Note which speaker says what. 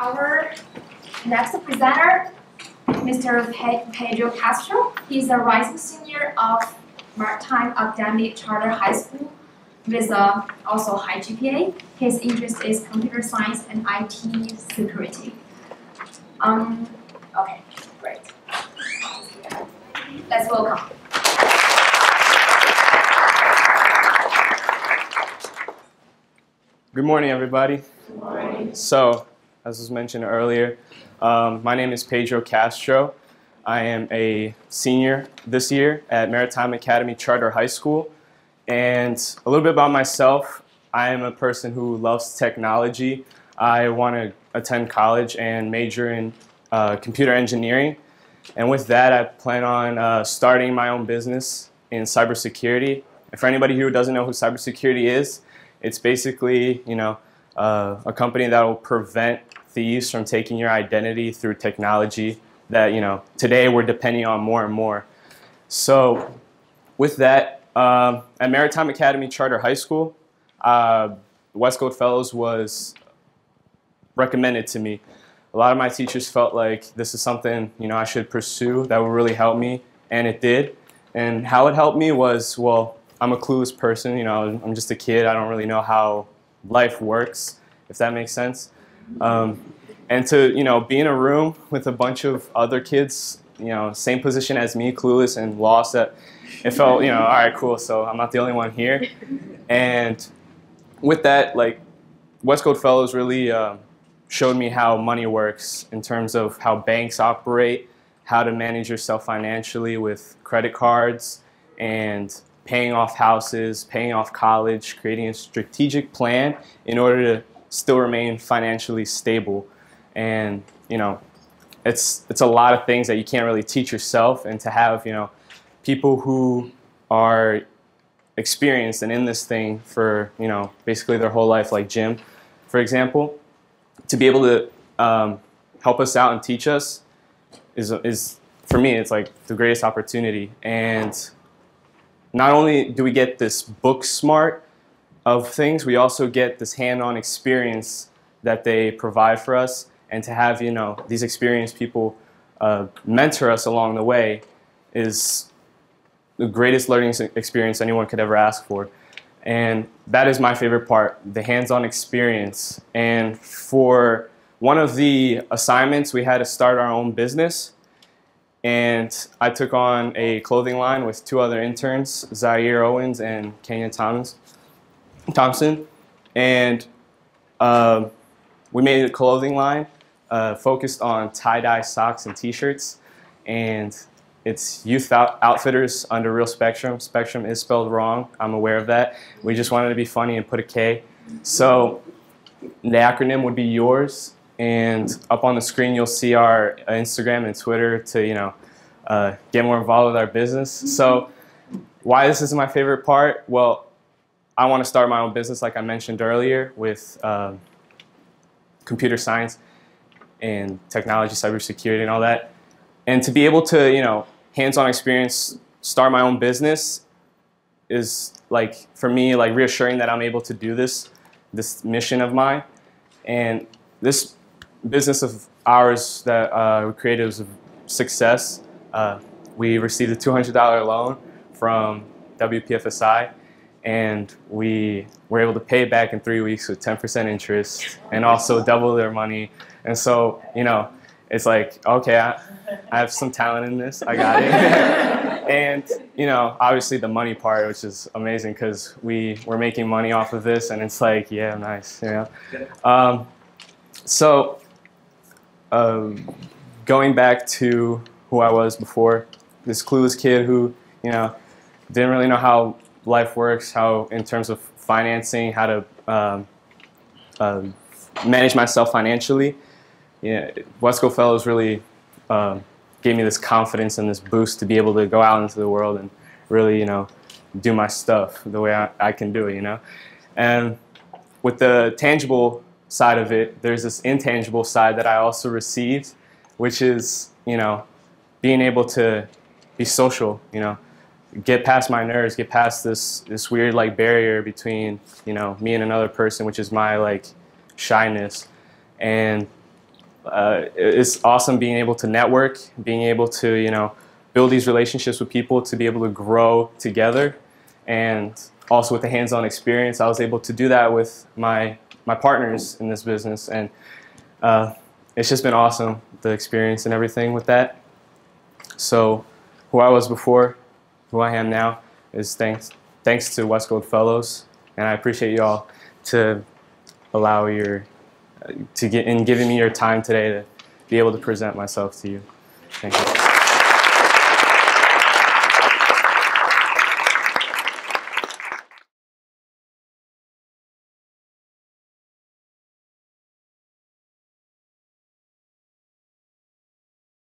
Speaker 1: our next presenter, Mr. Pedro Castro. He's a rising senior of Maritime Academy Charter High School with uh, also high GPA. His interest is computer science and IT security. Um, okay, great. Let's welcome.
Speaker 2: Good morning, everybody. Good morning. So, as was mentioned earlier, um, my name is Pedro Castro. I am a senior this year at Maritime Academy Charter High School. And a little bit about myself I am a person who loves technology. I want to attend college and major in uh, computer engineering. And with that, I plan on uh, starting my own business in cybersecurity. And for anybody who doesn't know who cybersecurity is, it's basically, you know, uh, a company that will prevent thieves from taking your identity through technology that, you know, today we're depending on more and more. So with that, um, at Maritime Academy Charter High School, uh, WesGold Fellows was recommended to me. A lot of my teachers felt like this is something, you know, I should pursue that would really help me, and it did. And how it helped me was, well, I'm a clueless person. You know, I'm just a kid. I don't really know how life works, if that makes sense. Um, and to you know be in a room with a bunch of other kids, you know, same position as me, clueless and lost. That it felt, you know, all right, cool. So I'm not the only one here. And with that, like WesGold Fellows really uh, showed me how money works in terms of how banks operate, how to manage yourself financially with credit cards, and paying off houses, paying off college, creating a strategic plan in order to still remain financially stable. And, you know, it's, it's a lot of things that you can't really teach yourself and to have, you know, people who are experienced and in this thing for, you know, basically their whole life, like Jim, for example, to be able to um, help us out and teach us is, is, for me, it's like the greatest opportunity. And not only do we get this book smart of things, we also get this hand-on experience that they provide for us, and to have you know these experienced people uh, mentor us along the way is the greatest learning experience anyone could ever ask for. And that is my favorite part, the hands-on experience. And for one of the assignments, we had to start our own business. And I took on a clothing line with two other interns, Zaire Owens and Kenya Thomas, Thompson. And uh, we made a clothing line uh, focused on tie-dye socks and t-shirts. And it's Youth out Outfitters under Real Spectrum. Spectrum is spelled wrong. I'm aware of that. We just wanted to be funny and put a K. So the acronym would be yours and up on the screen you'll see our Instagram and Twitter to you know uh, get more involved with our business. So why this is my favorite part? Well, I want to start my own business, like I mentioned earlier, with uh, computer science and technology, cybersecurity, and all that. And to be able to you know hands-on experience, start my own business is like for me like reassuring that I'm able to do this, this mission of mine, and this business of ours that uh, we created was a success. Uh, we received a $200 loan from WPFSI, and we were able to pay it back in three weeks with 10% interest and also double their money. And so, you know, it's like, okay, I, I have some talent in this, I got it. and, you know, obviously the money part, which is amazing because we were making money off of this, and it's like, yeah, nice, you know. Um, so um, going back to who I was before, this clueless kid who, you know, didn't really know how life works, how in terms of financing, how to um, uh, manage myself financially. Yeah, WesGold Fellows really um, gave me this confidence and this boost to be able to go out into the world and really, you know, do my stuff the way I, I can do it, you know. And with the tangible side of it, there's this intangible side that I also received, which is, you know, being able to be social, you know, get past my nerves, get past this this weird like barrier between, you know, me and another person, which is my like shyness. And uh, it's awesome being able to network, being able to you know build these relationships with people, to be able to grow together, and also with the hands-on experience, I was able to do that with my my partners in this business, and uh, it's just been awesome the experience and everything with that. So, who I was before, who I am now, is thanks thanks to WesGold Fellows, and I appreciate you all to allow your to get in giving me your time today to be able to present myself to you. Thank you.